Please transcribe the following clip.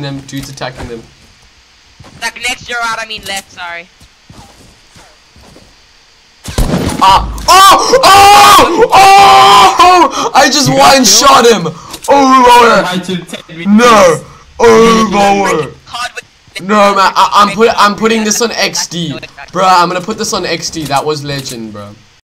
them. Dude's attacking them. Like next year out, I mean left. Sorry. Ah! Oh! Oh! Oh! I just one shot him. Overpower. I. No. Overpower. Hard No man, I, I'm put I'm putting this on XD, bro. I'm gonna put this on XD. That was legend, bro.